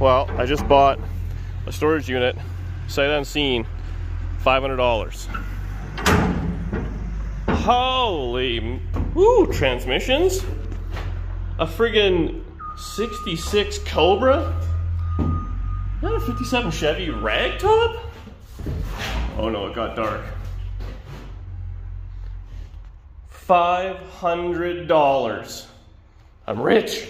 Well, I just bought a storage unit, sight unseen, $500. Holy, ooh, transmissions? A friggin' 66 Cobra? Not a 57 Chevy ragtop? Oh no, it got dark. $500. I'm rich.